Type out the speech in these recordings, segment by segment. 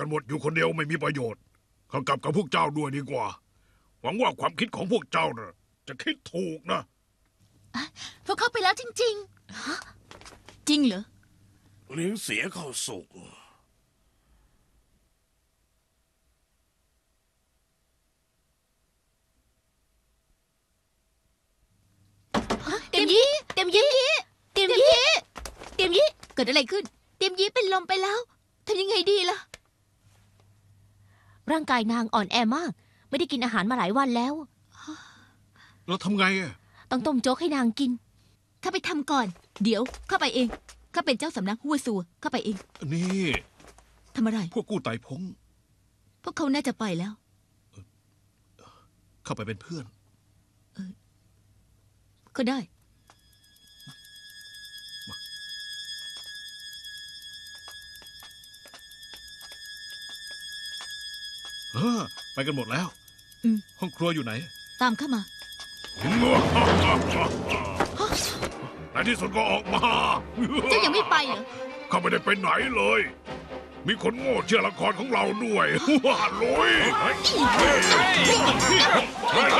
กันหมดอยู่คนเดียวไม่มีประโยชน์ข้ากลับกับพวกเจ้าด้วยดีกว่า หวังว่าความคิดของพวกเจ้าน่ะจะคิดถูกนะ พวกเขาไปแล้วจริงจริงเหรอเลี้ยงเสียเข้าสุกๆเต็มยี่เต็มยี่เต็มยี่เต็มยี่เกิดอะไรขึ้น เต็มยี่เป็นลมไปแล้วทำยังไงดีล่ะ ร่างกายนางอ่อนแอมาก ไม่ได้กินอาหารมาหลายวันแล้วแล้วทำไงอะต้องต้มโจ๊กให้นางกิน ข้าไปทำก่อน เดี๋ยวเข้าไปเองข้าเป็นเจ้าสำนักหัวซัวเข้าไปเองนี่ ทำอะไร พวกกู้ไต่พงพวกเขาน่าจะไปแล้ว เข้าไปเป็นเพื่อน ก็ได้ เออ ไปกันหมดแล้ว อืม ห้องครัวอยู่ไหน ตามเข้ามา ในที่สุดก็ออกมาเจ้ายังไม่ไปเหรอ ข้าไม่ได้ไปไหนเลย มีคนโง่เชื่อละครของเราด้วยว่าลุยเฮ้ย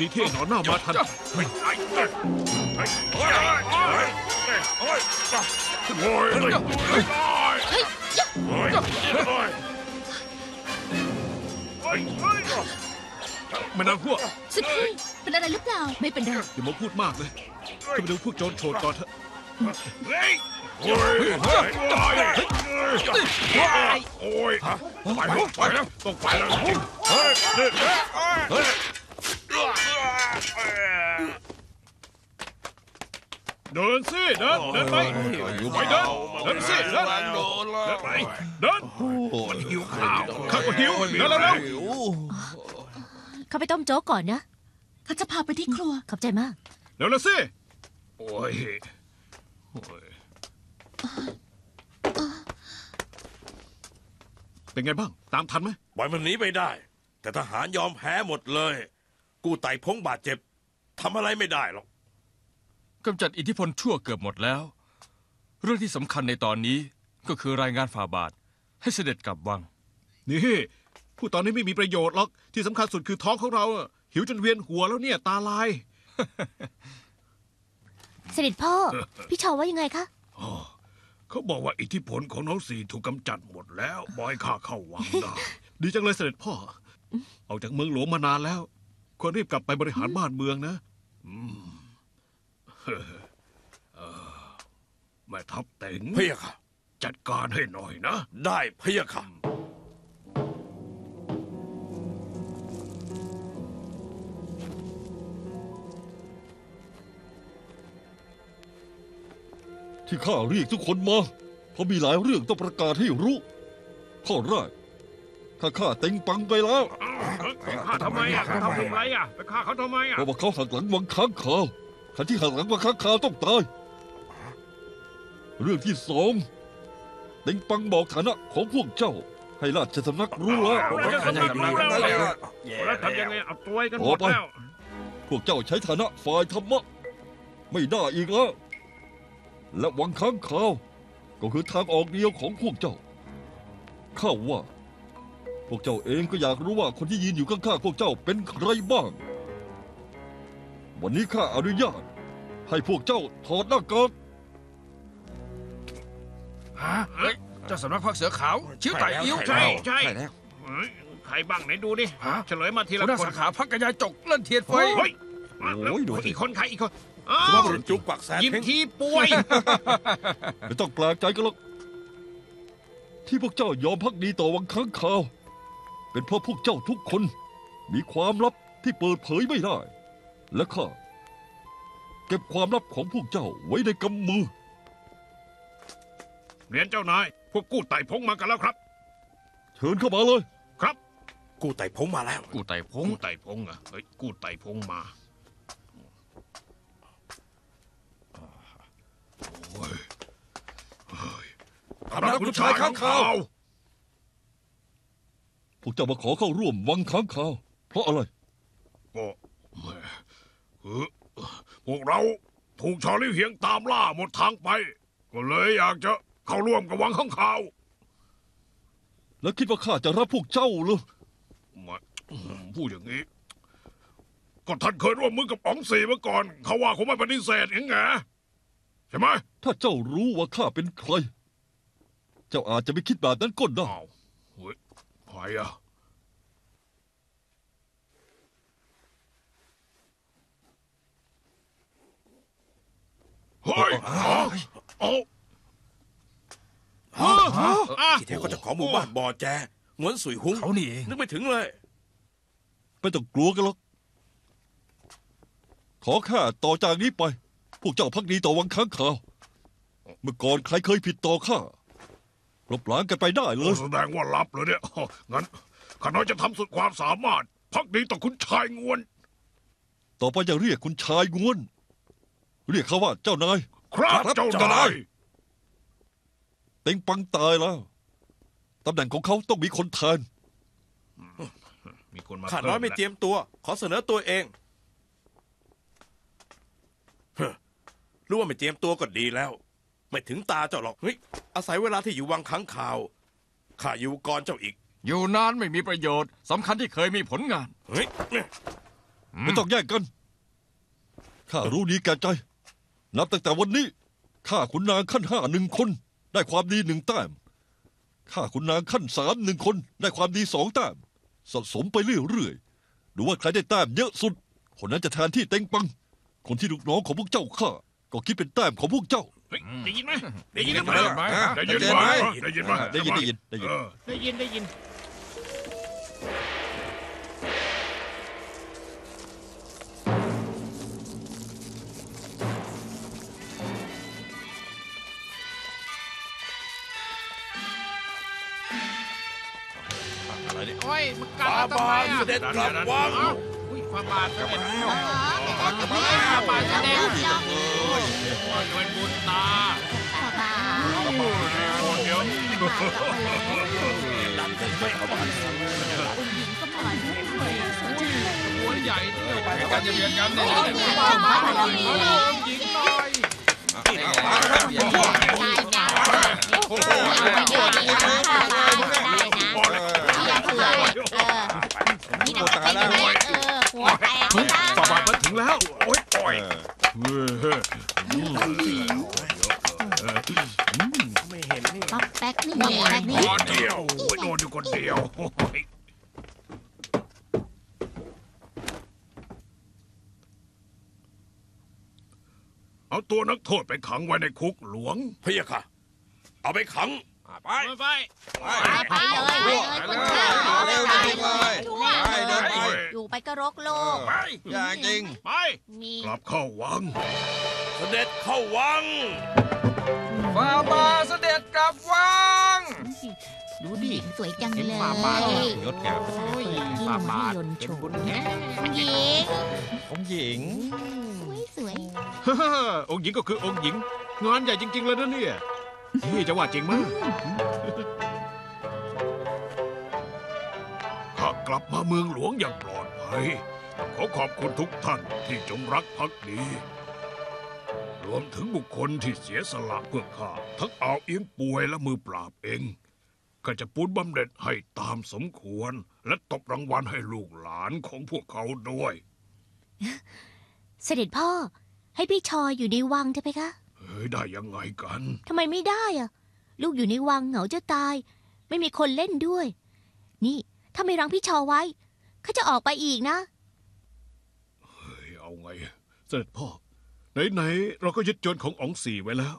ดี๋ยวนี้ที่หนอนหน้ามาทันเฮ้ยเฮ้ยมันนางพวกสุดที่เป็นอะไรหรือเปล่า ไม่เป็นไรอย่ามาพูดมากเลยขึ้นไปดูพวกโจรโฉดก่อนเถอะโอ้ยไปแล้วไปต้องไปแล้ว เฮ้ยเฮ้ยเดินสิเดินเดินไปไปเดินเดินสิเดินเดินไปเดินมันหิวข้าวข้าก็หิวเดินแล้วเข้าไปต้มโจ๊กก่อนนะเขาจะพาไปที่ครัวขอบใจมากเร็วแล้วสิโอ้ยโอ้ยเป็นไงบ้าง ตามทันไหมปล่อยมันหนีไปได้ แต่ทหารยอมแพ้หมดเลย กู้ไต่พงบาดเจ็บทำอะไรไม่ได้หรอก กำจัดอิทธิพลชั่วเกือบหมดแล้ว เรื่องที่สำคัญในตอนนี้ก็คือรายงานฝ่าบาท ให้เสด็จกลับวัง นี่พูดตอนนี้ไม่มีประโยชน์หรอก ที่สำคัญสุดคือท้องของเราอะหิวจนเวียนหัวแล้วเนี่ยตาลาย เสด็จพ่อ พี่ชอว่ายังไงคะอ๋อเขาบอกว่าอิทธิพลของน้องสีถูกกำจัดหมดแล้วบอยข้าเข้าวังได้ ดีจังเลยเสด็จพ่อ ออกจากเมืองหลวงมานานแล้ว ควรรีบกลับไปบริหารบ้านเมืองนะอืมเฮ้อเออแม่ทัพเต็งเพียค่ะ จัดการให้หน่อยนะ ได้เพียค่ะ ที่ข้าเรียกทุกคนมา เพราะมีหลายเรื่องต้องประกาศให้รู้ ข้อแรก ข้าฆ่าเต็งปังไปแล้วฆ่าทำไมอะทำไรอะไปฆ่าเขาทำไมอะเพราะว่าเขาหักหลังวังค้างคาวใครที่หักหลังวังค้างคาวต้องตาย เรื่องที่สองเต็งปังบอกฐานะของพวกเจ้า ให้ราชสำนักรู้แล้วแล้วทำยังไงเอาตัวกันหมดแล้วพวกเจ้าใช้ฐานะฝ่ายธรรมะ ไม่ได้อีกแล้วและวังค้างคาวก็คือทางออกเดียวของพวกเจ้าข้าว่า พวกเจ้าเองก็อยากรู้ว่าคนที่ยืนอยู่ข้างๆพวกเจ้าเป็นใครบ้าง วันนี้ข้าอนุญาต ให้พวกเจ้าถอดหน้ากากฮะเฮ้ยเจ้าสำนักพักเสือขาวชื่อไต่อิ้วใช่ใช่ใช่แล้วใครบ้างไหนดูดิฮะ เฉลยมาทีหัละวหน้าคนสาขาพักกระยายจกเล่นเทียนไฟ เฮ้ยโอ้ยดูสิ อีกคนใครอีกคนอ้าสุภาวพบุรุษจุกปักแสนยิ้มเพ่งทีป่วย ไม่ต้องแปลกใจกันหรอกที่พวกเจ้ายอมพักดีต่อวังค้างคาว เป็นเพราะพวกเจ้าทุกคน มีความลับที่เปิดเผยไม่ได้ และข้าเก็บความลับของพวกเจ้าไว้ในกำมือ เรียนเจ้านาย พวกกู้ไต่พงมากันแล้วครับ เชิญเข้ามาเลย ครับ กูไต่พงมาแล้ว กูไต่พงกู้ไต่พงอะเฮ้ยกู้ไต่พงมาโอ้ยเฮ้ย ทำแล้วคุณชายข้างข่าวพ วกเจ้ามาขอเข้าร่วมวังค้างคาวเพราะอะไร ก็แหมคือพวกเราถูกชอลิวเหียงตามล่าหมดทางไป ก็เลยอยากจะเข้าร่วมกับวังข้างข่าว แล้วคิดว่าข้าจะรับพวกเจ้าเหรอมาพูดอย่างนี้ ก็ท่านเคยร่วมมือกับอ๋องสีมาก่อน เขาว่าคงไม่ปฏิเสธยังไงใช่ไหมถ้าเจ้ารู้ว่าข้าเป็นใคร เจ้าอาจจะไม่คิดแบบนั้นก็ได้ อ้าวเฮ้ยใค รอะเฮ้ยเอาเอาที่แท้ก็เจะของหมู่บ้านบ่อแจงวนสุยหุงเขานี่เองนึกไม่ถึงเลย ไม่ต้องกลัวกันหรอก ขอแค่ต่อจากนี้ไป พวกเจ้าพักดีต่อวังค้างคาว เมื่อก่อนใครเคยผิดต่อข้า ลบล้างกันไปได้เลยแสดงว่ารับเลยเนี่ยอ้องั้นข้าน้อยจะทำสุดความสามารถ พักดีต่อคุณชายงวน ต่อไปอย่าเรียกคุณชายงวน เรียกเขาว่าเจ้านาย ครับครับเจ้าเจ้านานาย ย เต็งปังตายแล้ว ตำแหน่งของเขาต้องมีคนแทน มีคนมาข้าน้อยไม่เตรียมตัว ขอเสนอตัวเองเฮ้อรู้ว่าไม่เตรียมตัวก็ดีแล้ว ไม่ถึงตาเจ้าหรอกเฮ้ยอาศัยเวลาที่อยู่วังค้างข่าวข้าอยู่ก่อนเจ้าอีกอยู่นานไม่มีประโยชน์สำคัญที่เคยมีผลงาน เฮ้ยเนี่ยไม่ต้องแย่งกัน ข้ารู้ดีแก่ใจ นับตั้งแต่วันนี้ ข้าขุนนางขั้นห้าหนึ่งคน ได้ความดีหนึ่งแต้ม ข้าขุนนางขั้นสามหนึ่งคน ได้ความดีสองแต้ม สะสมไปเรื่อยๆ ดูว่าใครได้แต้มเยอะสุด คนนั้นจะแทนที่เต็งปัง คนที่ลูกน้องของพวกเจ้าข้า ก็คิดเป็นแต้มของพวกเจ้าเฮ้ย ได้ยินไหมได้ยินได้ไหมยินไหมได้ยินไหมได้ยินไหมได้ยินได้ยินได้ยินเออได้ยินได้ยินอะไรเนี่ยโอ้ยมันกัดฟาเราทำไมบาทอะเสด็จกลับวัง อ้าวอุ้ยฟาบาทเสด็จแล้วฟาบาทเสด็จโอ้ยบุญตาเดี๋ยวหัวใหญ่ด้วยเป็นการจะเบียดกันเนี่ยเอาเลยหญิงหน่อยนี่นะเป็นยังไงเออ หัวแตกเฮ้ยฝ่าบาทมาถึงแล้ว โอ้ยปล่อยเฮ้ยไม่เห็นนี่ป๊อกแป๊กนี่ป๊อกแป๊กนี่คนเดียวโอ้ยโดนอยู่คนเดียวโอ้ยเอาตัวนักโทษไปขังไว้ในคุกหลวง พะยะค่ะ เอาไปขัง ไปไป ไปเลยไปเลยคนข้าวเร็วไปจริงเลเลยยไปเดินไปอยู่ไปก็รกโลกไปอย่างจริงไปมีกลับเข้าวัง เสด็จเข้าวังฟาบาเสด็จกลับวังดูดิสวยจังเห็นเลยฟาบาทยศแก่โอ้ยฟาบาทเป็นบุญแท้หญิงองหญิง สวยสวยฮ่าฮ่าองค์หญิงก็คือองค์หญิง งานใหญ่จริง ๆ เลยนะเนี่ย นี่จะว่าจริงมั้ยข้ากลับมาเมืองหลวงอย่างปลอดภัย ขอขอบคุณทุกท่านที่จงรักภักดี รวมถึงบุคคลที่เสียสละเพื่อข้า ทั้งอ่าวเอียงป่วยและมือปราบเองก็จะปูนบำเหน็จให้ตามสมควร และตบรางวัลให้ลูกหลานของพวกเขาด้วย เสด็จพ่อ ให้พี่ชอยอยู่ในวังเถอะเพคะ เฮ้ยได้ยังไงกันทำไมไม่ได้อะลูกอยู่ในวังเหงาจะตาย ไม่มีคนเล่นด้วย นี่ถ้าไม่รังพี่ชอไว้เขาจะออกไปอีกนะ เฮ้ยเอาไง เสด็จพ่อ ไหนๆเราก็ยึดโจรของอ๋องสี่ไว้แล้ว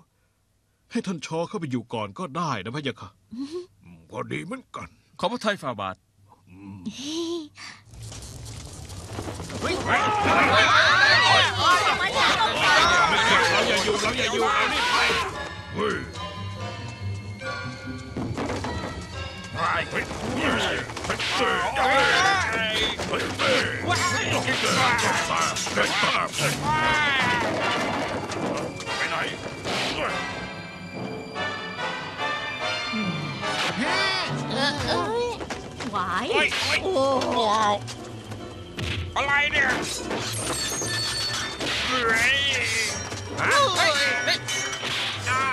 ให้ท่านชอเข้าไปอยู่ก่อนก็ได้นะพะยะค่ะอืมก็ดีเหมือนกันขอพระไทยฟาบาทอืมเรา อย่าอยู่เราอย่าอยู่เรารีบไปเฮ้ยไอ้ไปไหนหวายโอ้ยโอ้ยโอ้ว้าวอะไรเนี่ย เฮ้ยฮะเฮ้ยเฮ้ย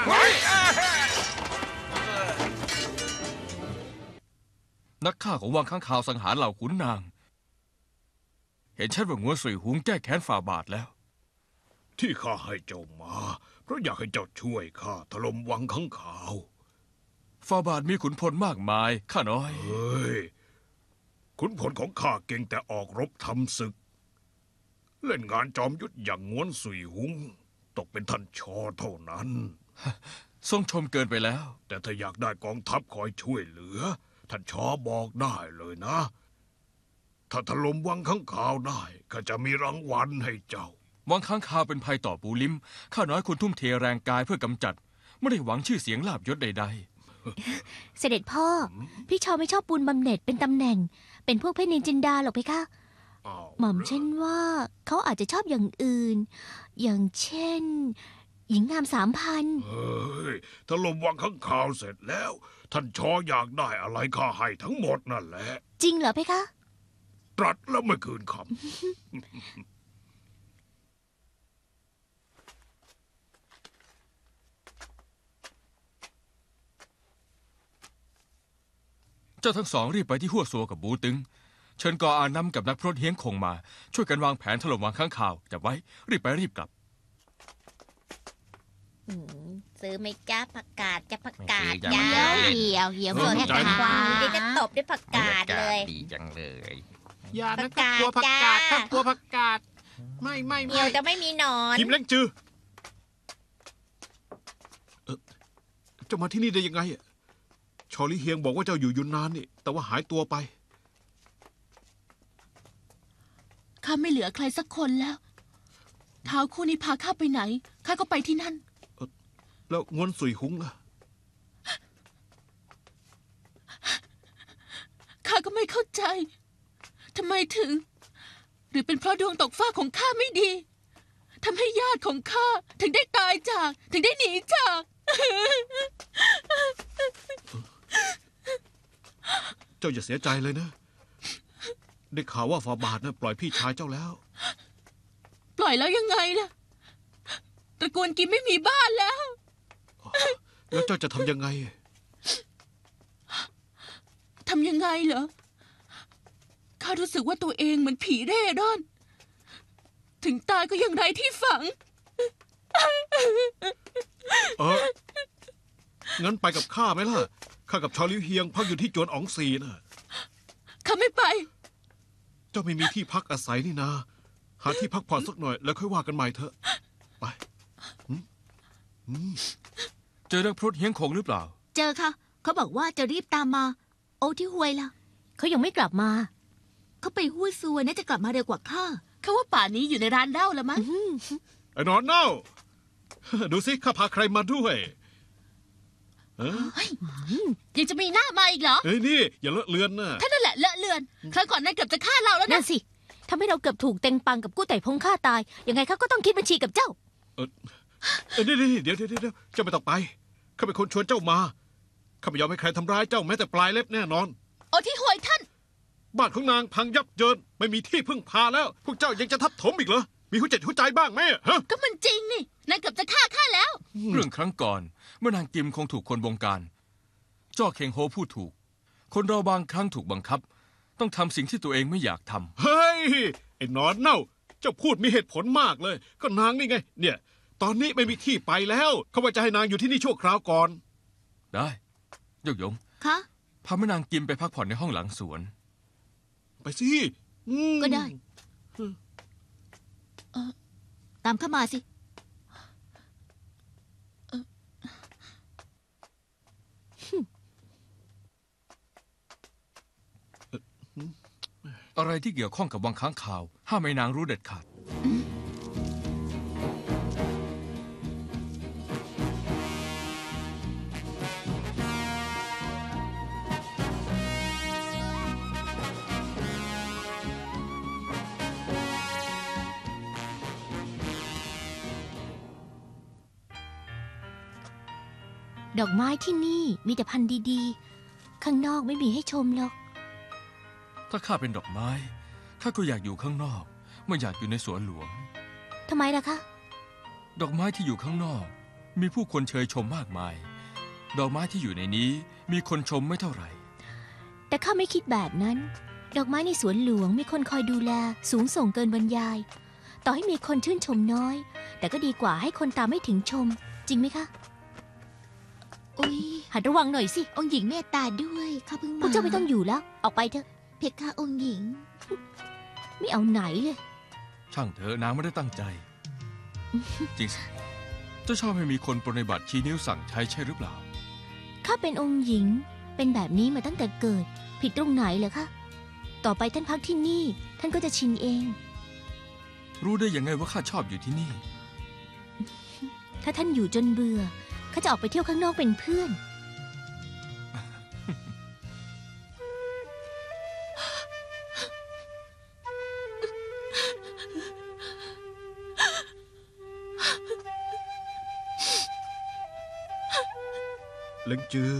เฮ้ยอ่านักฆ่าของวังข้างคาวสังหารเหล่าขุนนาง เห็นชัดว่างัวสุยหุงแก้แค้นฝ่าบาทแล้ว ที่ข้าให้เจ้ามา เพราะอยากให้เจ้าช่วยข้าถล่มวังข้างขาว ฝ่าบาทมีขุนพลมากมายข้าน้อย เฮ้ย ขุนพลของข้าเก่งแต่ออกรบทำศึก เล่นงานจอมยุทธอย่างง้วนสุยหุง ตกเป็นท่านชอเท่านั้น ทรงชมเกินไปแล้ว แต่ถ้าอยากได้กองทัพคอยช่วยเหลือ ท่านชอบอกได้เลยนะ ถ้าถล่มวังข้างขาวได้ก็จะมีรางวัลให้เจ้า วังค้างคาวเป็นภัยต่อปูลิม ข้าน้อยควรทุ่มเทแรงกายเพื่อกำจัด ไม่ได้หวังชื่อเสียงลาบยศใด เสด็จพ่อ พี่ชอไม่ชอบปูนบำเหน็จเป็นตำแหน่ง เป็นพวกเพชรนินจินดาหรอกเพคะ อ้าวหม่อมเช่นว่าเขาอาจจะชอบอย่างอื่น อย่างเช่น หญิงงามสามพันเฮ้ยถล่มวังข้างขาวเสร็จแล้ว ท่านชออยากได้อะไรข้าให้ทั้งหมดนั่นแหละ จริงเหรอเพคะ ตรัสแล้วไม่คืนคๆเจ้าทั้งสองรีบไปที่หัวซัวกับบูตึง เชิญกออานำกับนักพรตเฮียงคงมา ช่วยกันวางแผนถล่มวังข้างคาวจับไว้ รีบไปรีบกลับซื้อไหม่จ้าผักกาดจะผักกาดไม่ซื้อจ้าจ้ะเหี่ยวเหี่ยวำเมื่อใจแค่นะควาเดี๋ยวจะตบด้วยผักกาดเลย ดีจังเลยอย่านะผักข้ากาดกลัวผักกาดจ้าข้ากลัวผักกาด ไม่ไม่เหนีไม่ยวจะไม่มีหนอนคิมเล้งจือเอ่อเจ้ามาที่นี่ได้ยังไงอะชอลี่เฮียงบอกว่าเจ้าอยู่ยุนนานนี่ แต่ว่าหายตัวไป ข้าไม่เหลือใครสักคนแล้วเท้าคู่นี้พาข้าไปไหน ข้าก็ไปที่นั่น แล้วงวนสุยหุงล่ะ ข้าก็ไม่เข้าใจ ทำไมถึง หรือเป็นเพราะดวงตกฟ้าของข้าไม่ดีทำให้ญาติของข้าถึงได้ตายจาก ถึงได้หนีจาก เจ้าอย่าเสียใจเลยนะ ได้ข่าวว่าฟาบาทนะปล่อยพี่ชายเจ้าแล้ว ปล่อยแล้วยังไงล่ะ ตระกูลกิมไม่มีบ้านแล้ว แล้วเจ้าจะทำยังไง ทำยังไงเหรอ ข้ารู้สึกว่าตัวเองเหมือนผีเร่ร่อน ถึงตายก็ยังไร้ที่ฝัง เออ งั้นไปกับข้าไหมล่ะ ข้ากับชอลิวเฮียงพักอยู่ที่จวนอ๋องซีนะ ข้าไม่ไป เจ้าไม่มีที่พักอาศัยนี่นา หาที่พักผ่อนสักหน่อยแล้วค่อยว่ากันใหม่เถอะ ไปเจอนักพรตเฮียงคงหรือเปล่า เจอค่ะ เขาบอกว่าจะรีบตามมา โอ้ที่ห้วยล่ะ เขายังไม่กลับมา เขาไปห้วยซัวน่าจะกลับมาเร็วกว่าข้า เขาว่าป่านนี้อยู่ในร้านเหล้าแล้วมั้ง ไอ้หนอนเน่า ดูสิข้าพาใครมาด้วยเอ้ยยังจะมีหน้ามาอีกเหรอเอ้ยนี่ อย่าเลอะเลือนนะท่านนั่นแหละ เลอะเลือน ครั้งก่อนนั้นเกือบจะฆ่าเราแล้วนั่นะนสิทำให้เราเกือบถูกเต็งปังกับกู้ไต่พงฆ่าตาย ยังไงเขาก็ต้องคิดบัญชีกับเจ้า เอ้ยนี่นี่เดี๋ยวเดี๋ยวเดี๋ยวเจ้าไม่ต้องไปข้าเป็นคนชวนเจ้ามาข้าไม่ยอมให้ใครทำร้ายเจ้าแม้แต่ปลายเล็บแน่นอน โอ้ที่ห้วยท่าน บ้านของนางพังยับเยินไม่มีที่พึ่งพาแล้ว พวกเจ้ายังจะทับถมอีกเหรอมีหัวใจหัวใจบ้างไหมฮะก็มันจริงนี่นายเกือบจะฆ่าข้าแล้ว เรื่องครั้งก่อน เมื่อนางกิมคงถูกคนบงการ จ้อเคงโฮพูดถูก คนเราบางครั้งถูกบังคับ ต้องทำสิ่งที่ตัวเองไม่อยากทำเฮ้ย ไอ้หนอนเน่า เจ้าพูดมีเหตุผลมากเลย ก็นางนี่ไง เนี่ย ตอนนี้ไม่มีที่ไปแล้วเขาว่าจะให้นางอยู่ที่นี่ชั่วคราวก่อน ได้ยกยงคะพาแม่นางกิมไปพักผ่อนในห้องหลังสวน ไปสิอืมก็ได้ ตามเข้ามาสิ อะไรที่เกี่ยวข้องกับวังค้างข่าว ห้ามให้นางรู้เด็ดขาด ดอกไม้ที่นี่มีแต่พันธุ์ดีๆ ข้างนอกไม่มีให้ชมหรอก ถ้าข้าเป็นดอกไม้ข้าก็อยากอยู่ข้างนอก ไม่อยากอยู่ในสวนหลวง ทำไมล่ะคะ ดอกไม้ที่อยู่ข้างนอก มีผู้คนเชยชมมากมาย ดอกไม้ที่อยู่ในนี้มีคนชมไม่เท่าไหร่ แต่ข้าไม่คิดแบบนั้น ดอกไม้ในสวนหลวงมีคนคอยดูแล สูงส่งเกินบรรยาย ต่อให้มีคนชื่นชมน้อย แต่ก็ดีกว่าให้คนตามไม่ถึงชม จริงไหมคะ อุ้ยหัดระวังหน่อยสิ องค์หญิงเมตตาด้วยข้าเพิ่งพมาวกเจ้าไม่ต้องอยู่แล้ว ออกไปเถอะเพ คะองค์หญิง ไม่เอาไหนเลย ช่างเถอะนางไม่ได้ตั้งใจ จริงสิเจ้าชอบให้มีคนปรนนิบัติชี้นิ้วสั่งใช้ใช่หรือเปล่า ข้าเป็นองค์หญิง เป็นแบบนี้มาตั้งแต่เกิด ผิดตรงไหนเหรอคะ ต่อไปท่านพักที่นี่ ท่านก็จะชินเอง รู้ได้ยังไงว่าข้าชอบอยู่ที่นี่ ถ้าท่านอยู่จนเบื่อ ข้าจะออกไปเที่ยวข้างนอกเป็นเพื่อน ล็งจือ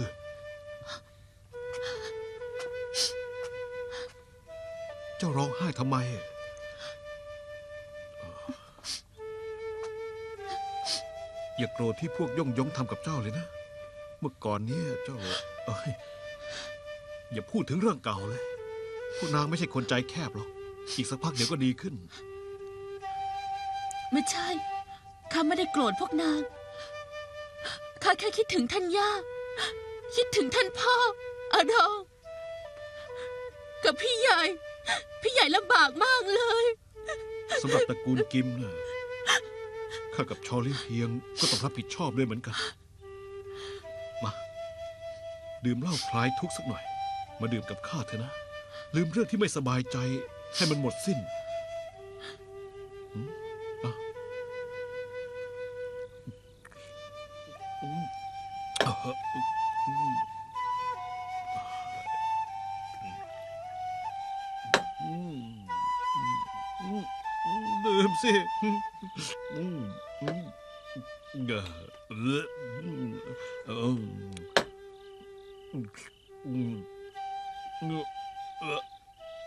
เจ้าร้องไห้ทำไม อย่าโกรธที่พวกย่องยงทำกับเจ้าเลยนะ เมื่อก่อนเนี้เจ้าเอ้ยอย่าพูดถึงเรื่องเก่าเลย พวกนางไม่ใช่คนใจแคบหรอก อีกสักพักเดี๋ยวก็ดีขึ้น ไม่ใช่ ข้าไม่ได้โกรธพวกนาง ข้าแค่คิดถึงท่านย่า คิดถึงท่านพ่ออาดอง กับพี่ใหญ่ พี่ใหญ่ลำบากมากเลย สำหรับตระกูลกิมนะ่ะข้ากับชอลินเพียงก็ต้องรับผิดชอบด้วยเหมือนกัน มา ดื่มเหล้าคลายทุกข์สักหน่อย มาดื่มกับข้าเถอะนะ ลืมเรื่องที่ไม่สบายใจให้มันหมดสิ้น ดื่มสิ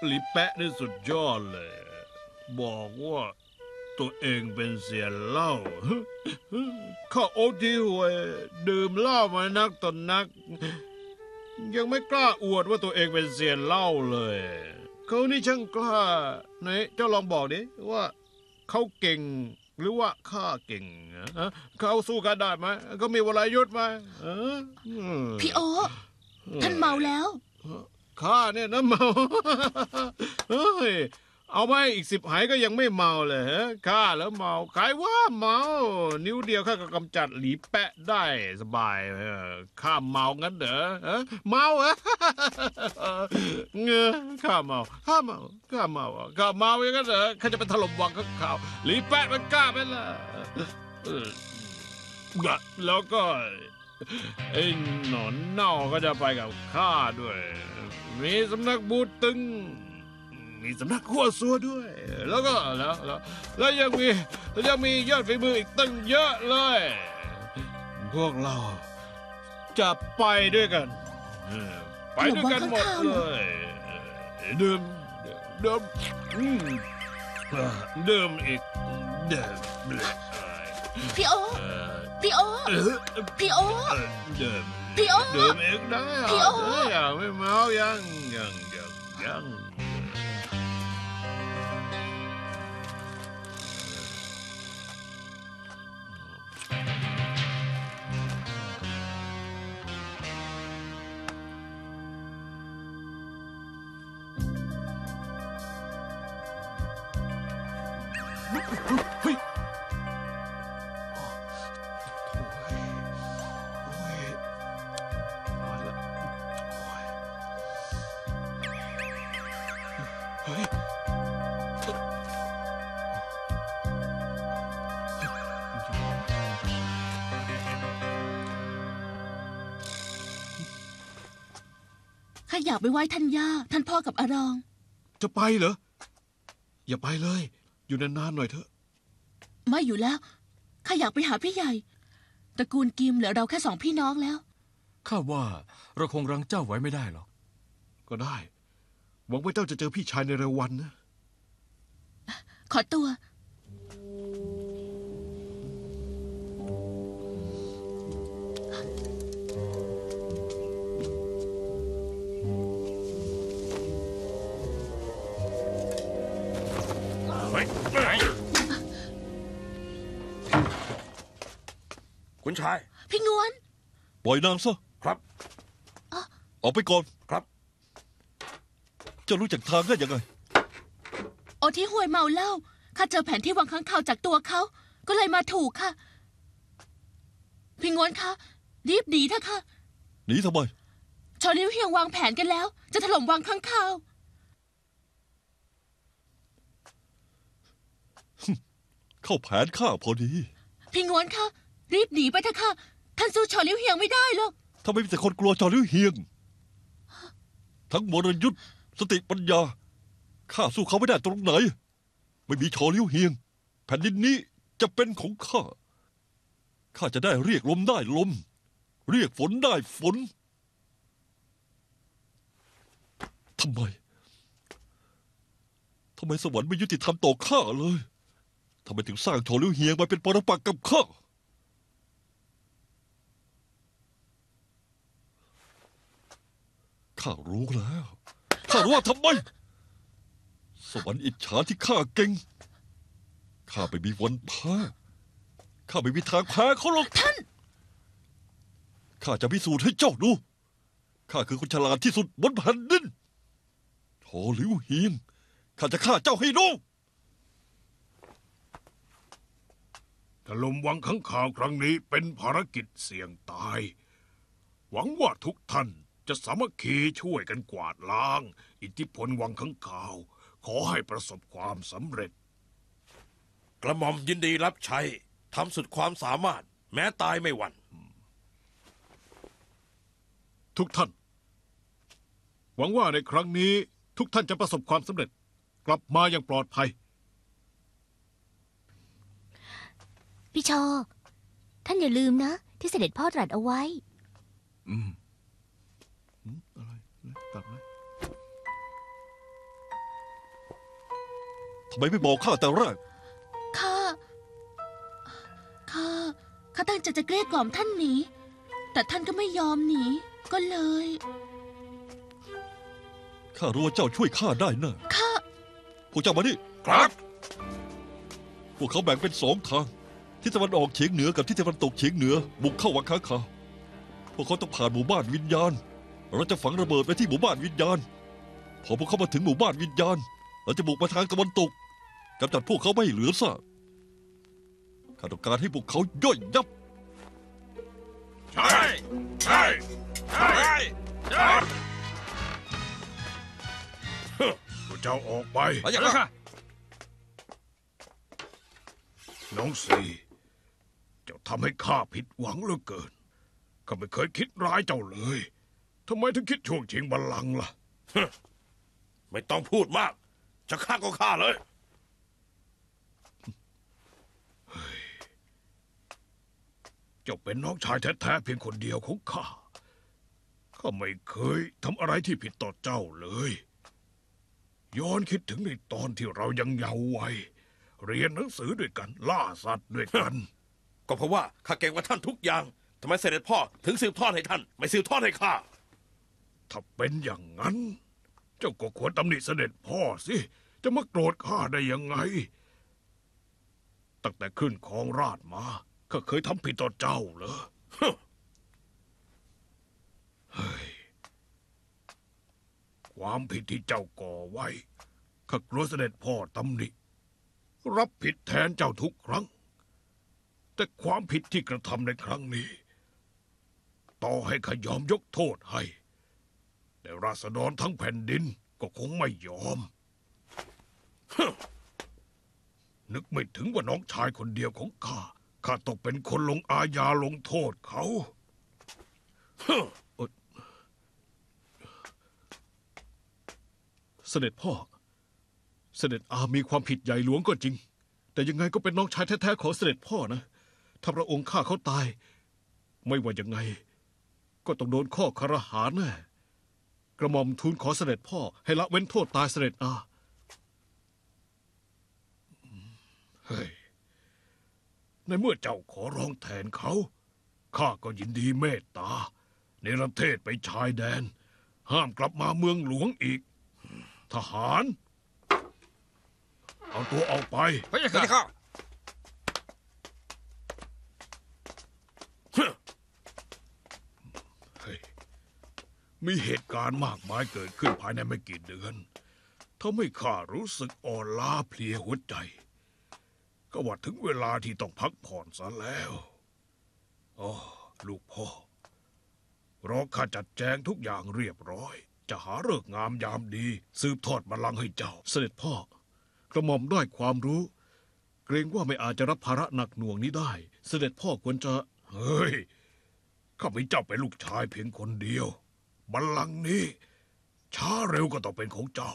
ลิแปะนี่สุดยอดเลย บอกว่า ตัวเองเป็นเสียเหล้าข้าโอทีหวย ดื่มเหล้ามานักต่อนนัก ยังไม่กล้าอวดว่าตัวเองเป็นเสียเหล้าเลย เขานี่ช่างกล้าไหนเจ้าลองบอกดิว่าเขาเก่งหรือว่าข้าเก่งฮะเขาสู้กันได้ไหมเขามีวรยุทธ์ไหมเอออืมพี่โอท่านเมาแล้วข้าเนี่ยนะเมาเฮ้ย เอาไปอีกสิบหายก็ยังไม่เมาเลยฮะข้าแล้วเมาใครว่าเมา นิ้วเดียวข้าก็กำจัดหลีแปะได้สบายเออข้าเมางั้นเหรอฮะเมาเหรอเงือข้าเมาข้าเมาข้าเมาข้าเมาอย่างนั้นเหรอข้าจะไปถล่มวังข้างข่าวหลีแปะมันกล้าไหมล่ะแล้วก็ไอ้หนอนเน่าก็จะไปกับข้าด้วย มีสำนักบูตึง มีสำนักขัวซัวด้วย แล้วก็แล้วแล้วแล้วยังมีแล้วยังมียอดฝีมืออีกตั้งเยอะเลย พวกเราจะไปด้วยกันเออไปด้วยกันหมดเลยดื่มดื่มอืมเออดื่มอีกดื่มดื่มพี่โอเออพี่โอเออพี่โอเออดื่มพี่โอดื่มอีกได้เหรพี่โอเอ้ยยังไม่เมายังยังยังยัง เฮ้ยโอ้ยโอ้ยตายอ้ยเฮ้ยข้าอยากไปไหว้ท่านย่า ท่านพ่อกับอารอง จะไปเหรอ อย่าไปเลย อยู่นานๆหน่อยเถอะ ไม่อยู่แล้ว ข้าอยากไปหาพี่ใหญ่ ตระกูลกิมเหลือเราแค่สองพี่น้องแล้ว ข้าว่าเราคงรั้งเจ้าไว้ไม่ได้หรอก ก็ได้ หวังว่าเจ้าจะเจอพี่ชายในเร็ววันนะ ขอตัว คุณชาย พี่งวนปล่อยนางซะ ครับ ออกไปก่อนครับ เจะรู้จักทางได้ยังไง โอที่ห่วยเมาเหล้าข้าเจอแผนที่วังค้างคาวจากตัวเขา ก็เลยมาถูกค่ะ พี่งวนคะรีบหนีเถอะค่ะหนีทำไม ชอลิวเฮียงวางแผนกันแล้ว จะถล่มวังค้างคาวเข้าแผนข้าพอดี พี่งวนคะ รีบหนีไปเถอะค่ะ ท่านสู้ชอลิวเฮียงไม่ได้หรอก ถ้าไม่มีแต่คนกลัวจอริ้วเฮียง ทั้งมรยุทธ์สติปัญญา ข้าสู้เขาไม่ได้ตรงไหน ไม่มีชอริ้วเฮียง แผ่นดินนี้จะเป็นของข้า ข้าจะได้เรียกลมได้ลม เรียกฝนได้ฝนทำไม ทำไมสวรรค์ไม่ยุติธรรมต่อข้าเลย ทำไมถึงสร้างชอริ้วเฮียงมาเป็นปรปักษ์กับข้า ข้ารู้แล้วข้ารู้ว่าทำไม สวรรค์อิจฉาที่ข้าเก่งข้าไม่มีวันแพ้ข้าไม่มีทางแพ้เขาหรอกท่านข้าจะพิสูจน์ให้เจ้าดูข้าคือคนฉลาดที่สุดบนแผ่นดินโถหลิวเฮียงข้าจะฆ่าเจ้าให้ดูถล่มวังขังข่าวครั้งนี้เป็นภารกิจเสี่ยงตาย หวังว่าทุกท่าน จะสามัคคีช่วยกันกวาดล้าง อิทธิพลวังขังข่าว ขอให้ประสบความสำเร็จ กระหม่อมยินดีรับใช้ทำสุดความสามารถ แม้ตายไม่หวั่นทุกท่าน หวังว่าในครั้งนี้ทุกท่านจะประสบความสำเร็จ กลับมาอย่างปลอดภัย พี่ชอ ท่านอย่าลืมนะ ที่เสด็จพ่อตรัสเอาไว้ ไมไม่บอกข้าแต่แรกข้า ข้า ข้าตั้งใจจะเกลี้ยกล่อมท่านหนี แต่ท่านก็ไม่ยอมหนี ก็เลย ข้ารู้ว่าเจ้าช่วยข้าได้นะข้า พวกเจ้ามานี่ครับ พวกเขาแบ่งเป็นสองทาง ที่ตะวันออกเฉียงเหนือกับที่ตะวันตกเฉียงเหนือ บุกเข้าวังค้างคาวพวกเขาต้องผ่านหมู่บ้านวิญญาณ เราจะฝังระเบิดไว้ที่หมู่บ้านวิญญาณ พอพวกเขามาถึงหมู่บ้านวิญญาณ เราจะบุกมาทางตะวันตก กำจัดพวกเขาไม่ให้เหลือซากข้าต้องการให้พวกเขาย่อยยับ ใช่ ใช่ ใช่ ใช่พวกเจ้าออกไปเอาอย่างนั้นค่ะน้องสีเจ้าทำให้ข้าผิดหวังเหลือเกินข้าไม่เคยคิดร้ายเจ้าเลยทำไมถึงคิดช่วงชิงบัลลังก์ล่ะ ไม่ต้องพูดมาก จะฆ่าก็ฆ่าเลย เจ้าเป็นน้องชายแท้ๆเพียงคนเดียวของข้า ข้าไม่เคยทำอะไรที่ผิดต่อเจ้าเลย ย้อนคิดถึงในตอนที่เรายังเยาว์วัย เรียนหนังสือด้วยกัน ล่าสัตว์ด้วยกัน ก็เพราะว่าข้าเก่งกว่าท่านทุกอย่างทำไมเสด็จพ่อถึงสืบทอดให้ท่าน ไม่สืบทอดให้ข้า ถ้าเป็นอย่างนั้น เจ้าก็ควรตำหนิเสด็จพ่อสิ จะมาโกรธข้าได้ยังไง ตั้งแต่ขึ้นของราชมา ข้าเคยทำผิดต่อเจ้าเหรอเฮ้ยความผิดที่เจ้าก่อไว้ข้ากลัวเสด็จพ่อตำหนิ รับผิดแทนเจ้าทุกครั้ง แต่ความผิดที่กระทำในครั้งนี้ ต่อให้ข้ายอมยกโทษให้ แต่ราษฎรทั้งแผ่นดินก็คงไม่ยอม นึกไม่ถึงว่าน้องชายคนเดียวของข้า ข้าตกเป็นคนลงอาญาลงโทษเขาเสด็จพ่อ เสด็จอามีความผิดใหญ่หลวงก็จริง แต่ยังไงก็เป็นน้องชายแท้ๆของเสด็จพ่อนะ ถ้าพระองค์ฆ่าเขาตาย ไม่ว่ายังไง ก็ต้องโดนข้อคารหาแน่กระหม่อมทูลขอเสด็จพ่อ ให้ละเว้นโทษตายเสด็จอาเฮ้ย ในเมื่อเจ้าขอร้องแทนเขา ข้าก็ยินดีเมตตา ในประเทศไปชายแดน ห้ามกลับมาเมืองหลวงอีก ทหาร เอาตัวออกไปพระยาพระค่ะเจ้าค่ะเฮ้ยมีเหตุการณ์มากมายเกิดขึ้นภายในไม่กี่เดือนทำให้ข้ารู้สึกอ่อนล้าเพลียหัวใจ ก็ว่าถึงเวลาที่ต้องพักผ่อนซะแล้วอ๋อลูกพ่อรอข้าจัดแจงทุกอย่างเรียบร้อย จะหาเลิกงามยามดี สืบทอดบัลลังก์ให้เจ้า เสด็จพ่อ กระหม่อมด้อยความรู้ เกรงว่าไม่อาจจะรับภาระหนักหน่วงนี้ได้ เสด็จพ่อควรจะ เฮ้ย ข้าพเจ้าเป็นลูกชายเพียงคนเดียว บัลลังก์นี้ ช้าเร็วก็ต้องเป็นของเจ้า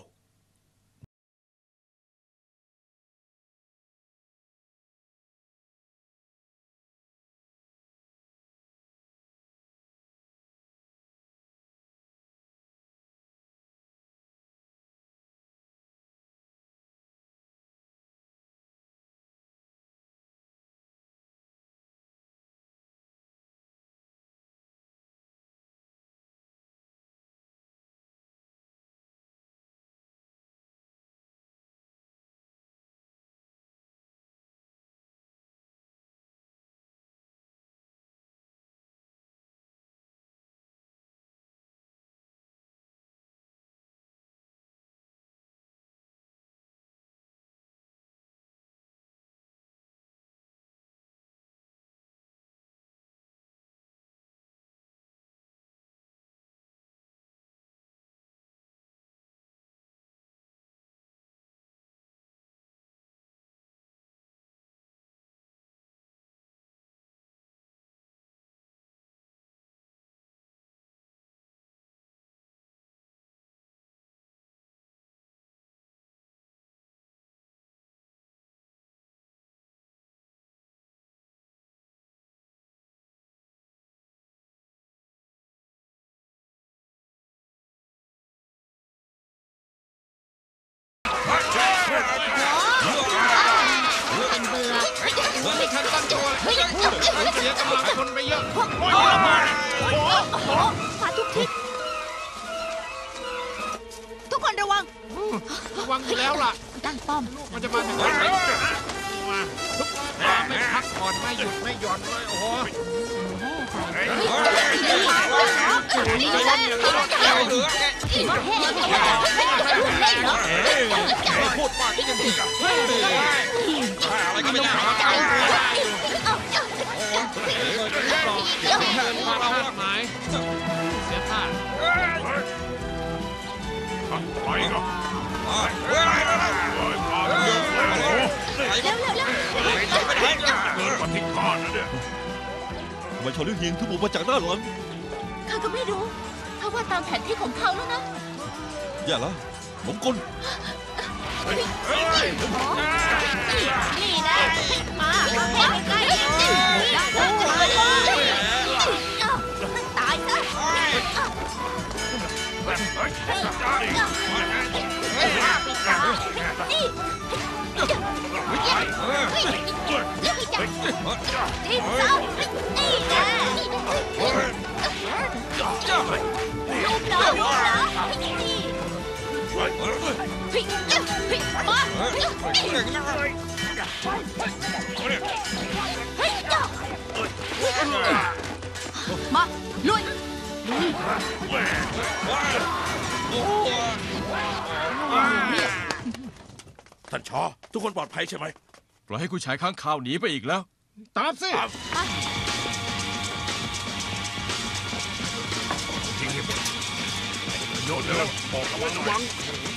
ตั้งป้อม มันจะมาถึงไหนมาทุกมาไม่พักผ่อนไม่หยุดไม่หย่อนเลยโอ้โหนี่แหละที่มาแห่ไม่ได้เหรอพูดมากยังดีอะไรก็ไม่ได้ใจมาเราหมายเสียท่าไปค รับเร็วเร็วเร็วเกินกว่าที่คานะเนี่ยทำไมชอลิวยิงถึงบุกมาจากด้านหลังข้าก็ไม่รู้ถ้าว่าตามแผนที่ของเขาแล้วนะ อย่าละมงกลนี่นะ มาแห่ใกล้ๆตายซะ นี่จิ้ม ซ้ำนี่นะลูกน้องลูกน้องนี่เฮ้ยเฮ้ยมาเฮ้ยเฮ้ยมาลุยท่านชอทุกคนปลอดภัยใช่ไหมปล่อยให้คุณชายค้างคาวหนีไปอีกแล้ว ตามสิโยนแล้วบอกระวังระวัง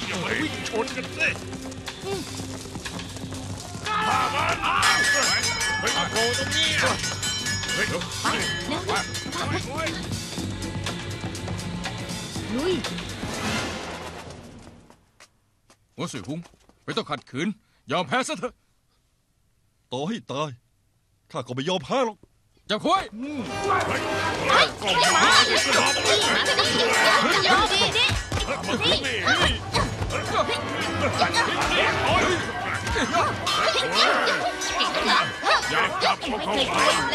อย่าไปวิ่งชนกันสิมาโผล่ตรงนี้เฮ้ยลุย หัวสุยหุงไม่ต้องขัดขืน ยอมแพ้ซะเถอะต่อให้ตายข้าก็ไม่ยอมแพ้หรอกจับคุยอยากจับพวกเขาไป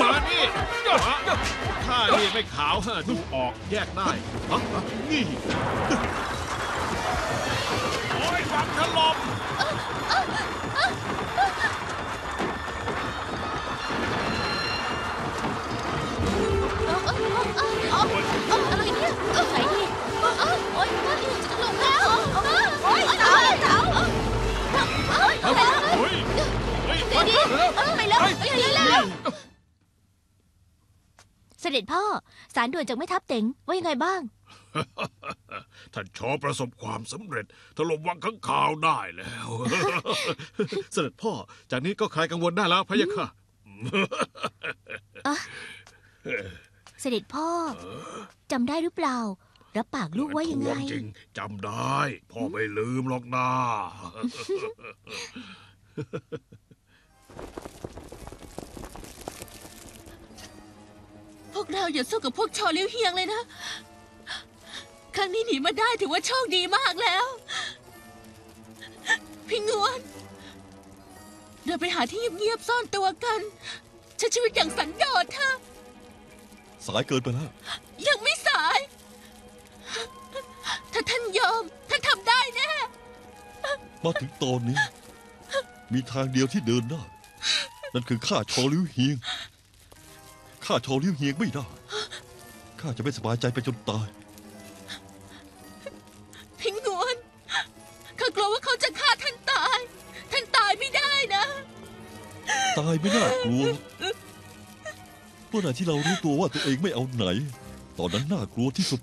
มานี่ถ้านี่ไม่ขาวฮะดูออกแยกได้ฮะนี่โอ้ยฟังถล่มารด่วนจากแม่ทัพเต็งว่ายังไงบ้าง ท่านชอประสบความสำเร็จถล่มวังข้างข่าวได้แล้ว เสด็จพ่อ จากนี้ก็คลายกังวลได้แล้วพะยะค่ะ เสด็จพ่อจำได้หรือเปล่า รับปากลูกว่ายังไงทวจริงจำได้ พ่อไม่ลืมหรอกนะ วกเราอย่าสู้กับพวกชอลิวเฮียงเลยนะ ครั้งนี้หนีมาได้ถือว่าโชคดีมากแล้ว พี่งวน เราไปหาที่เงียบๆซ่อนตัวกันใช้ชีวิตอย่างสันโดษเถอะสายเกินไปแล้ว ยังไม่สาย ถ้าท่านยอม ท่านทำได้แน่ มาถึงตอนนี้ มีทางเดียวที่เดินได้ นั่นคือข้าชอลิ้วเฮียง ข้าชอลิ้วเฮียงไม่ได้ ข้าจะไม่สบายใจไปจนตายพี่งวนข้ากลัวว่าเขาจะฆ่าท่านตาย ท่านตายไม่ได้นะ ตายไม่น่ากลัวเมื่อไหร่ที่เรารู้ตัวว่าตัวเองไม่เอาไหน ตอนนั้นน่ากลัวที่สุด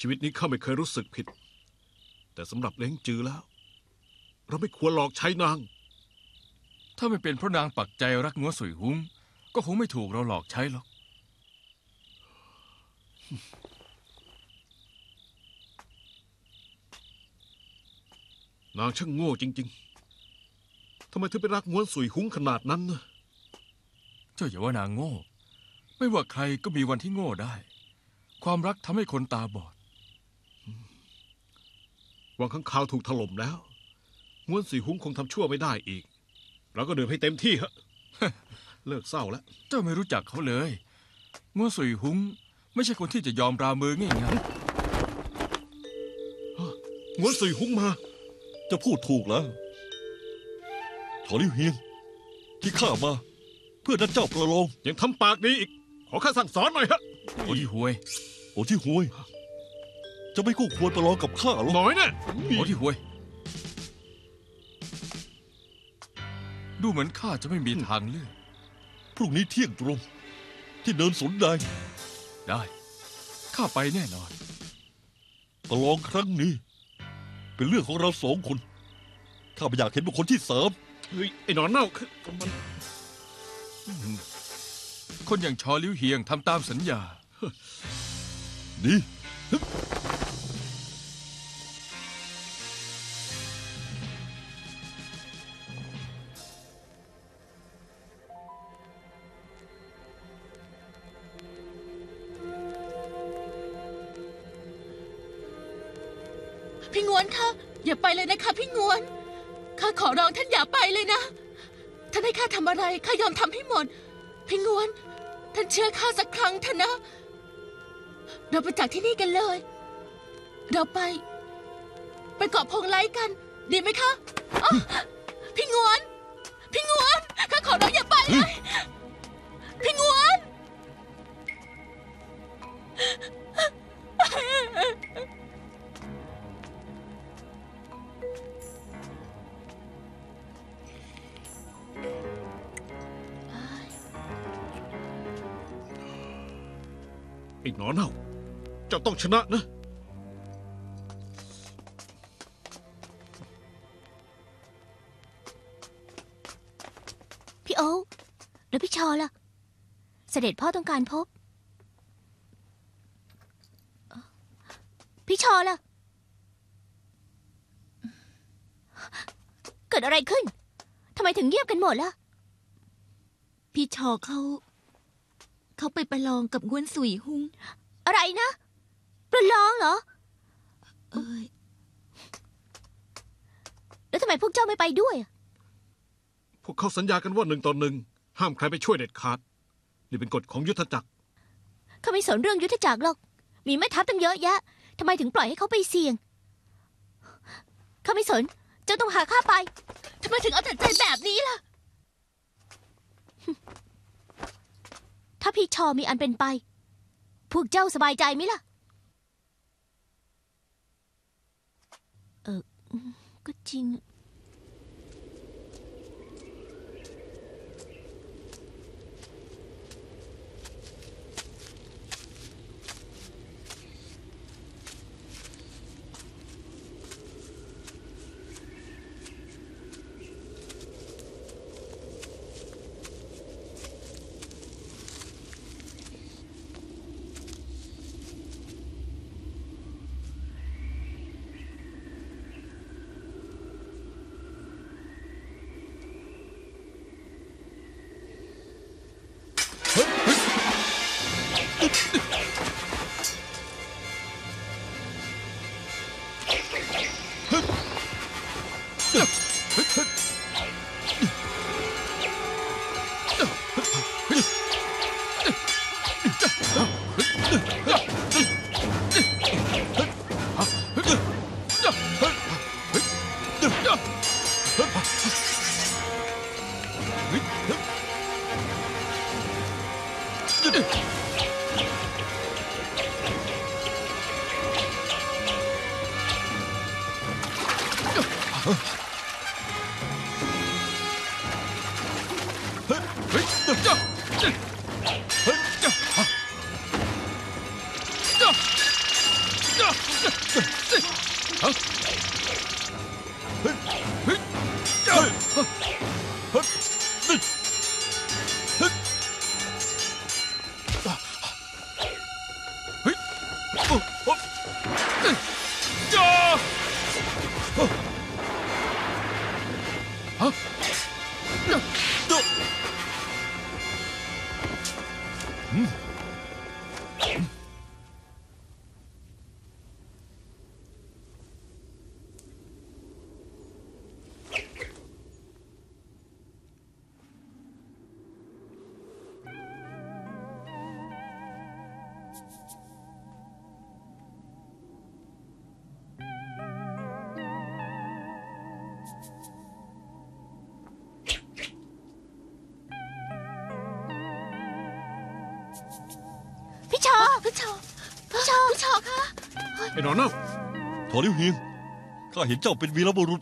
ชีวิตนี้ข้าไม่เคยรู้สึกผิด แต่สำหรับเล้งจือแล้ว เราไม่ควรหลอกใช้นาง ถ้าไม่เป็นเพราะนางปักใจรักงัวสุยหุ้งก็คงไม่ถูกเราหลอกใช้หรอก นางช่างโง่จริง ๆ ทำไมถึงไปรักง้วนสุยหุ้งขนาดนั้นนะเจ้าอย่าว่านางโง่ ไม่ว่าใครก็มีวันที่โง่ได้ ความรักทำให้คนตาบอด วังข้างคาวถูกถล่มแล้วง้วนสุยหุ้งคงทำชั่วไม่ได้อีก เราก็เดินให้เต็มที่ฮะเลิกเศร้าแล้ว เจ้าไม่รู้จักเขาเลยงัวสุยหุ้งไม่ใช่คนที่จะยอมรามือง่ายง้วนสุยหุ้งมาจะพูดถูกแล้วชอลิ้วเฮียงที่ข้ามา เพื่อนัดเจ้าประลองยังทำปากดีอีก ขอข้าสั่งสอนหน่อยฮะๆโอ้ที่หวย โอ้ที่ห่วย จะไม่คู่ควรประลองกับข้าหรอกหน่อยนะโอ้ที่หวย ดูเหมือนข้าจะไม่มีทางเลือก พรุ่งนี้เที่ยงตรง ที่เดินสนแดงได้ ข้าไปแน่นอน ประลองครั้งนี้ เป็นเรื่องของเราสองคน ข้าไม่อยากเห็นบุคคลที่สามเฮ้ยไอ้หนอนเน่าคือมันคนอย่างชอลิ้วเฮียงทำตามสัญญา ดี อร้องท่านอย่าไปเลยนะ ท่านให้ข้าทำอะไรข้ายอมทำให้หมดพี่งวน ท่านเชื่อข้าสักครั้งเถอะนะ เราไปจากที่นี่กันเลย เราไป ไปเกาะพงไลกัน ดีไหมคะอ๊ะพี่งวน พี่งวนข้าขอร้องอย่าไปเลยพี่งวน อ้หนอนเน่าเจ้าต้องชนะนะ พี่โอ๊คแล้วพี่ชอล่ะ เสด็จพ่อต้องการพบ พี่ชอล่ะ เกิดอะไรขึ้น ทำไมถึงเงียบกันหมดล่ะ พี่ชอเขา เขาไปประลองกับง้วนสุยหุง อะไรนะ ประลองเหรอ เอ้ย แล้วทำไมพวกเจ้าไม่ไปด้วยอะพวกเขาสัญญากันว่าหนึ่งต่อหนึ่งห้ามใครไปช่วยเด็ดขาด นี่เป็นกฎของยุทธจักร เขาไม่สนเรื่องยุทธจักรหรอก มีแม่ทัพตั้งเยอะแยะทำไมถึงปล่อยให้เขาไปเสี่ยง เขาไม่สน เจ้าต้องหาข้าไป ทำไมถึงเอาแต่ใจแบบนี้ล่ะาพี่ชอมีอันเป็นไป พวกเจ้าสบายใจไหมล่ะ เออ ก็จริง พี่ อริวเฮียงข้าเห็นเจ้าเป็นวีรบุรุษ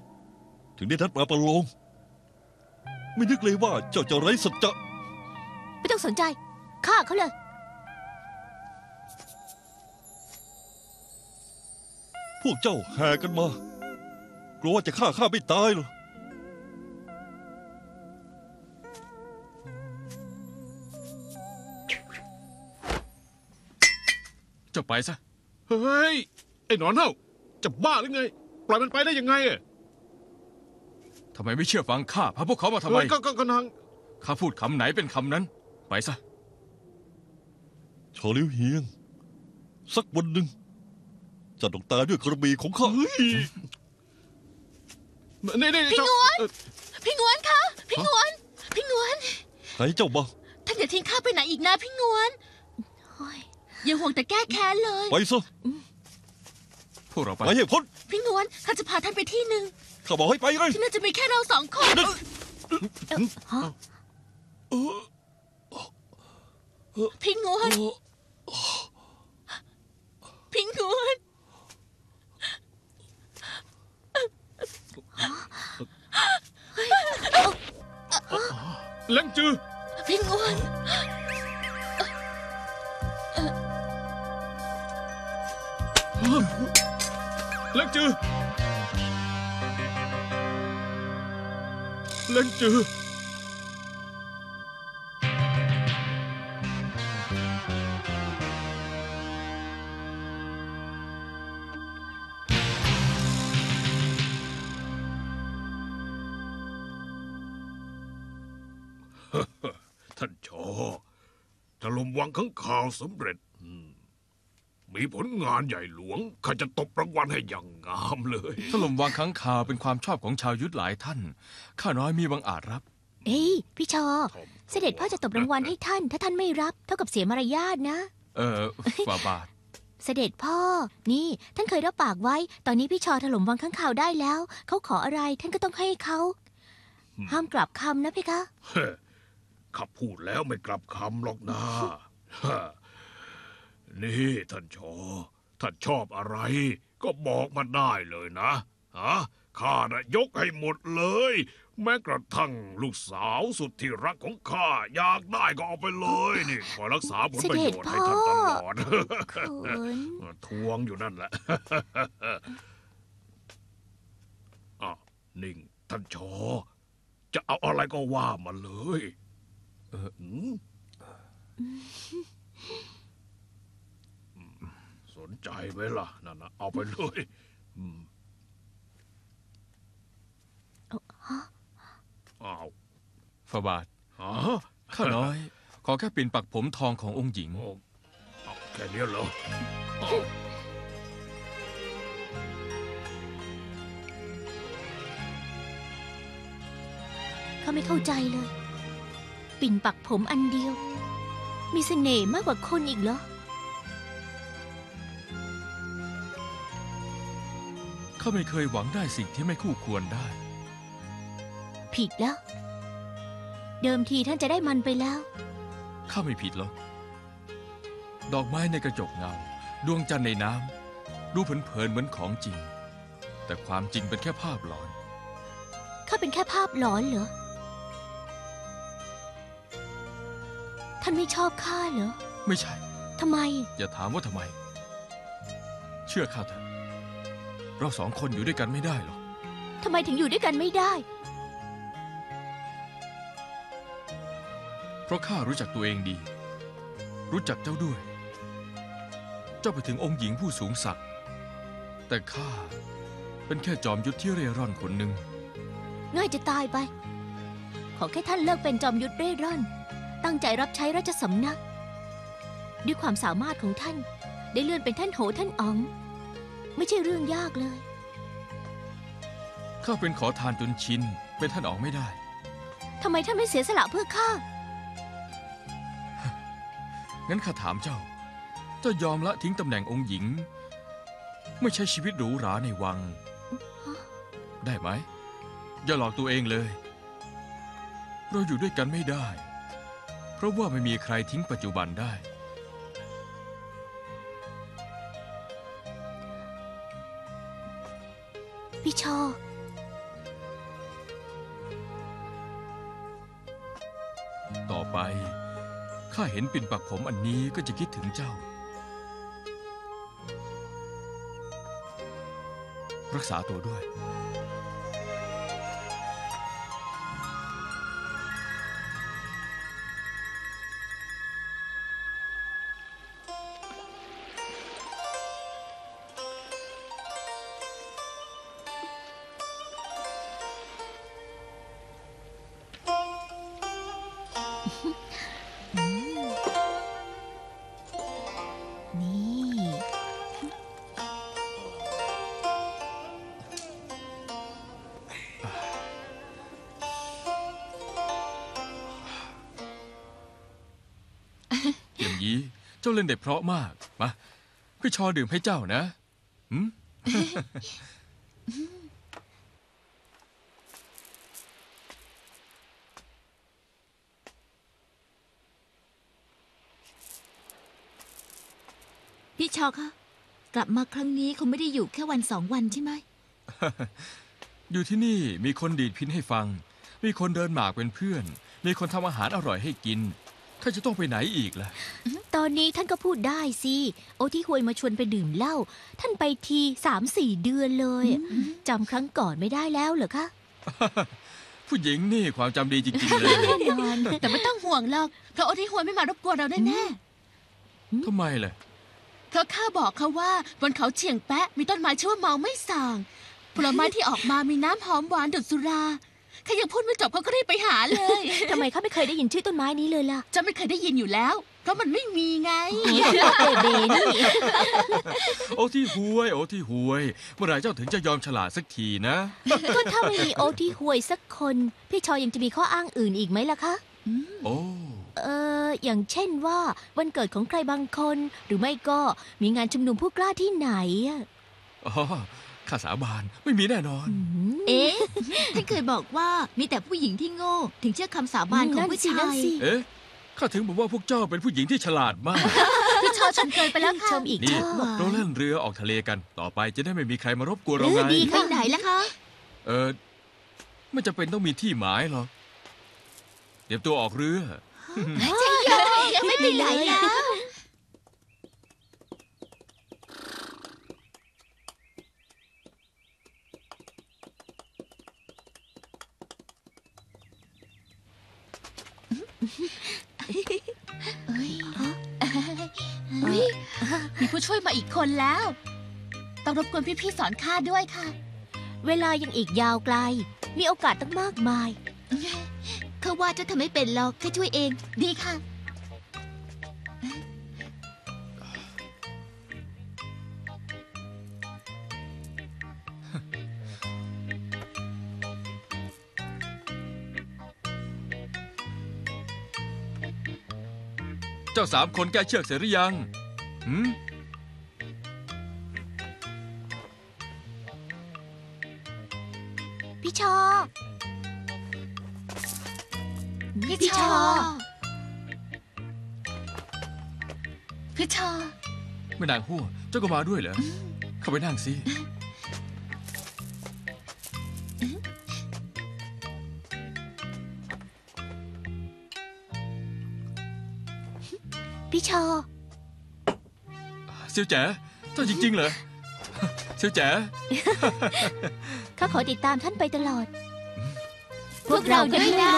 ถึงได้นัดมาประลองไม่นึกเลยว่าเจ้าจะไร้สัจจะไม่ต้องสนใจฆ่าเขาเลย พวกเจ้าแห่กันมา กลัวว่าจะฆ่าข้าไม่ตายเหรอเจ้าไปซะ เฮ้ย ไอ้หนอนเน่า จะบ้าหรือไง ปล่อยมันไปได้ยังไงอะทำไมไม่เชื่อฟังข้าพาพวกเขามาทำไม เออก็ก็ก็นางข้าพูดคำไหนเป็นคำนั้น ไปซะ ชอลิวเฮียง สักวันหนึ่งเจะต้องตายด้วยกระบี่ของข้าเฮ้ยนี่นี่พี่เจ้างวนเอ่อพี่งวนคะพี่งวนพี่งวนไหนเจ้ามาท่านอย่าทิ้งข้าไปไหนอีกนะพี่งวนโอ้ยอย่าห่วงแต่แก้แค้นเลย ไปซะพ วกเราไปไปให้พ้นพี่งวนข้าจะพาท่านไปที่หนึ่งข้าบอกให้ไปไงที่น่าจะมีแค่เราสองคนฮะพี่งวนพี่งวนเล้งจือพี่งวน เล็งจือเล็งจือท่านชอถล่มวังข้างข่าวสำเร็จ มมีผลงานใหญ่หลวงข้าจะตบรางวัลให้อย่างงามเลยถล่มวังค้างคาวเป็นความชอบของชาวยุทธหลายท่าน ข้าน้อยมีบังอาจรับ เอ้ยพี่ชอผมเสด็จพ่อจะตบรางวัลให้ท่าน ถ้าท่านไม่รับเท่ากับเสียมารยาทนะ เออฝ่าบาท เสด็จพ่อ นี่ท่านเคยรับปากไว้ ตอนนี้พี่ชอถล่มวังข้างข่าวได้แล้ว เขาขออะไรท่านก็ต้องให้เขา ห้ามกลับคำนะเพคะ เฮ้ข้าพูดแล้วไม่กลับคำหรอกนะฮะ นี่ท่านชอท่านชอบอะไร ก็บอกมาได้เลยนะฮะข้านะยกให้หมดเลย แม้กระทั่งลูกสาวสุดที่รักของข้าอยากได้ก็เอาไปเลยนี่ขอรักษาผลประโยชน์ให้ท่านตลอดคุณทวงอยู่นั่นแหละอ้าวนิ่งท่านชอ จะเอาอะไรก็ว่ามาเลย เออ หืมสน ใจไหมล่ะนั่นนะเอาไปเลยอืมอ้าวฝ่าบาทฮะข้าน้อย ขอแค่ปิ่นปักผมทองขององค์หญิง โอ้เอาแค่เนี้ยเหรออ้าวเขาไม่เข้าใจเลย ปิ่นปักผมอันเดียว มีเสน่ห์มากกว่าคนอีกเหรอ ข้าไม่เคยหวังได้สิ่งที่ไม่คู่ควรได้ ผิดแล้ว เดิมทีท่านจะได้มันไปแล้ว ข้าไม่ผิดหรอก ดอกไม้ในกระจกเงา ดวงจันทร์ในน้ำดูเผินๆเหมือนของจริง แต่ความจริงเป็นแค่ภาพหลอน ข้าเป็นแค่ภาพหลอนเหรอ ท่านไม่ชอบข้าเหรอ ไม่ใช่ ทำไม อย่าถามว่าทำไม เชื่อข้าเถอะ เราสองคนอยู่ด้วยกันไม่ได้หรอกทำไมถึงอยู่ด้วยกันไม่ได้ เพราะข้ารู้จักตัวเองดี รู้จักเจ้าด้วย เจ้าไปถึงองค์หญิงผู้สูงศักดิ์แต่ข้าเป็นแค่จอมยุทธที่เร่ร่อนคนหนึ่งง่ายจะตายไป ขอแค่ท่านเลิกเป็นจอมยุทธเร่ร่อน ตั้งใจรับใช้ราชสำนัก ด้วยความสามารถของท่าน ได้เลื่อนเป็นท่านโหท่านอ๋อง ไม่ใช่เรื่องยากเลย ข้าเป็นขอทานจนชิน เป็นท่านออกไม่ได้ ทำไมท่านไม่เสียสละเพื่อข้า งั้นข้าถามเจ้า เจ้ายอมละทิ้งตำแหน่งองค์หญิง ไม่ใช่ชีวิตหรูหราในวัง ได้ไหม อย่าหลอกตัวเองเลย เราอยู่ด้วยกันไม่ได้ เพราะว่าไม่มีใครทิ้งปัจจุบันได้ พี่ชอ ต่อไป ข้าเห็นปิ่นปักผมอันนี้ก็จะคิดถึงเจ้า รักษาตัวด้วย นได้เพราะมาก มาพี่ชอดื่มให้เจ้านะหืมพี่ชอคะกลับมาครั้งนี้คงไม่ได้อยู่แค่วันสองวันใช่ไหม อยู่ที่นี่มีคนดีดพินให้ฟัง มีคนเดินหมากเป็นเพื่อน มีคนทำอาหารอร่อยให้กินท่านจะต้องไปไหนอีกล่ะต อนนี้ท่านก็พูดได้สิ โอที่หวยมาชวนไปดื่มเหล้า ท่านไปทีสามสี่เดือนเลยจำครั้งก่อนไม่ได้แล้วเหรอคะ ผู้หญิงนี่ความจำดีจริงๆเลย แน่นอน แต่ไม่ต้องห่วงหรอก เพราะโอที่หวยไม่มารบกวนเราแน่ทำไมล่ะๆเพราะข้าบอกเขาว่าบนเขาเฉียงแปะมีต้นไม้ชื่อว่าเมาไม่ส่าง ผลไม้ที่ออกมามีน้ำหอมหวานดุดสุราข้ายังพูดไม่จบเขาก็รีบไปหาเลย ทำไมข้าไม่เคยได้ยินชื่อต้นไม้นี้เลยล่ะจะไม่เคยได้ยินอยู่แล้ว เพราะมันไม่มีไงเบเบนี่ โอ้ที่หวย โอ้ที่หวย เมื่อไหร่เจ้าถึงจะยอมฉลาดสักทีนะ ก็ถ้าไม่มีโอที่หวยสักคน พี่ชอยยังจะมีข้ออ้างอื่นอีกไหมล่ะคะ โอ้ เอออย่างเช่นว่าวันเกิดของใครบางคน หรือไม่ก็มีงานชุมนุมผู้กล้าที่ไหนอะอ๋อข้าสาบานไม่มีแน่นอนอืมเอ๊ะท่านเคยบอกว่ามีแต่ผู้หญิงที่โง่ ถึงเชื่อคำสาบานของผู้ชานั่นยสิเอ๊ะ ข้าถึงบอกว่าพวกเจ้าเป็นผู้หญิงที่ฉลาดมาก พี่ชอฉันเกินไปแล้วชค่ะมอีกนี่ชอบเราเล่นเรือออกทะเลกัน ต่อไปจะได้ไม่มีใครมารบกวนเราเอไงอดีไปไหนล่ะคะ เออไม่จำเป็นต้องมีที่หมายหรอกเตรียมตัวออกเรือยังไม่ไปไหนแล้ว มีผู้ช่วยมาอีกคนแล้ว ต้องรบกวนพี่ๆสอนข้าด้วยค่ะ เวลายังอีกยาวไกล มีโอกาสตั้งมากมายเขาว่าเจะทำไม่เป็นหรอกแค่ช่วยเอง ดีค่ะ เจ้าสามคนแก้เชือกเสร็จหรือยังหืมพี่ชอ พี่พี่ชชออพี่ชอ แม่นางหัวเจ้าก็มาด้วยเหรอเข้าไปนั่งสิ ชอ เซียวแจ๋เจ้าจริงๆเหรอ เซียวแจ๋ข้าขอติดตามท่านไปตลอด พวกเราด้วยนะ